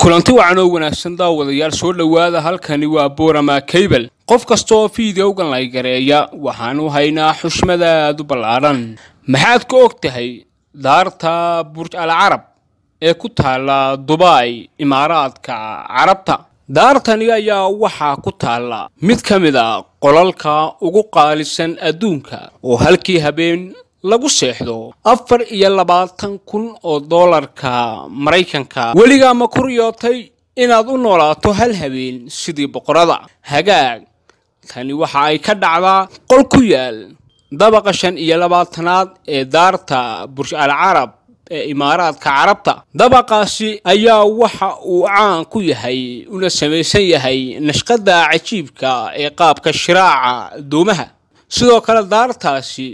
kulanti wacan oo wanaagsan daawadayaal soo dhowaada halkani waa boorama kaybel qof kasta oo fiidiyowgan lay gareeya waxaanu haynaa xushmadaadu ballaadhan maxaad ka og tahay daarta burj al carab ee ku taalla dubai imaaraadka carabta? Daartani ayaa waxaa ku taalla mid ka mid a qolalka ugu qaalisan adduunka oo halkii habeen lagu seexdo afar iyo labaatan kun oo doolarka maraykanka. Weligaa ma ku riyootay inaad u noolaato hal habeen sidii boqorada. Hagaag tani waxa ay ka dhacdaa qol ku yaal dabaqa shan iyo labaatanaad ee daarta burj al carab ee imaaraadka carabta. Dabaqaasi ayaa waxa uu caan ku yahay una samaysan yahay nashqada cajiibka ee qaabka shiraaca doomaha sidoo kale daartaasi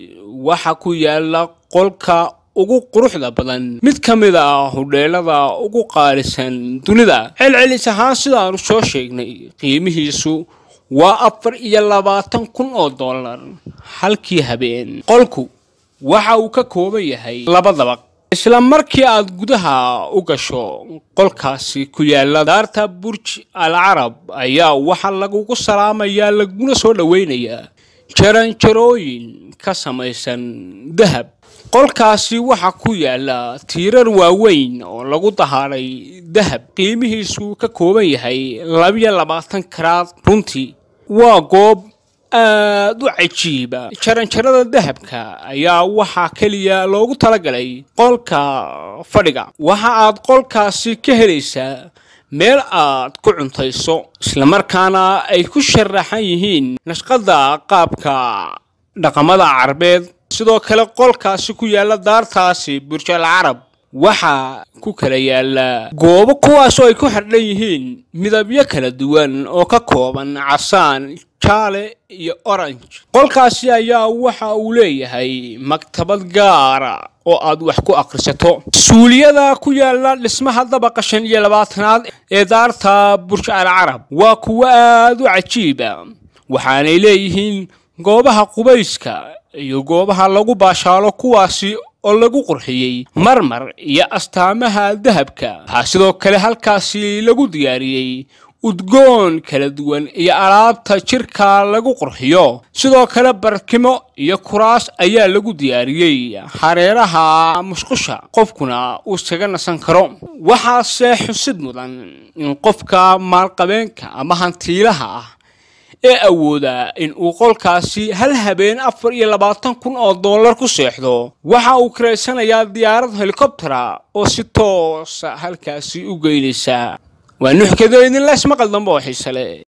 waxa ku yaalla qolka ugu quruxda badan. Mid ka mid ah hudheelada ugu qaalisan dunida. Celcelis ahaan sidaanu soo sheegnay qiimihiisu waa afar iyo labaatan kun oo dollar halkii habeen. Qolku waxa uu ka kooban yahay laba dabaq. Isla markii aad gudaha u gasho qolkaasi ku yaalla daarta burj al carab ayaa waxaa lagugu salaamayaa laguna soo dhoweynayaa jaranjarooyin ka samaysan dahab. Qolkaasi waxaa ku yaalla tiirar waaweyn oo lagu dahaaray dahab. Qiimihiisu ka kooban yahay labiyo labaatan karaad runtii. Waa goob aad u cajiiba. Jaranjarada dahabka ayaa waxaa keliya loogu talagalay qolka fadhiga. Waxa aad qolkaasi ka helaysaa meel aad ku cuntayso islamarkaana ay ku sharaxan yihiin nashqada qaabka dhaqamada carabeed sidoo kale qolkaasi ku yaalla daartaasi burj al carab waxaa ku kala yaalla goobo kuwaasoo ay ku xardhan yihiin midabyo kala duwan oo ka kooban casaan jaale iyo orange. Qolkaasi ayaa waxa uu leeyahay maktabad gaara oo aad wax ku akhrisato. Suuliyada ku yaalla dhismaha dabaqa shan iyo labaatanaad ee daarta burj al carab waa kuwo aad u cajiiba waxaanay leeyihiin goobaha qubayska iyo goobaha lagu baashaalo kuwaasi oo lagu qurxiyey marmar iyo astaamaha dahabka. Waxaa sidoo kale halkaasi lagu diyaariyey udgoon kala duwan iyo alaabta jirka lagu qurxiyo. Sidoo kale barkimo iyo kuraas ayaa lagu diyaariyey. Hareeraha musqusha qofkuna uu iskaga nasan karo. Waxaase xusid mudan in qofka maalqabeenka ama hantiilaha ah ee awooda in uu qolkaasi hal habeen afar iyo labaatan kun oo dollar ku seexdo. Waxa uu karaysanayaa diyaarad helikobtera oo si toosa halkaasi u geynaysa waa nuxkado idinla ismaqal dambe oo xiise leh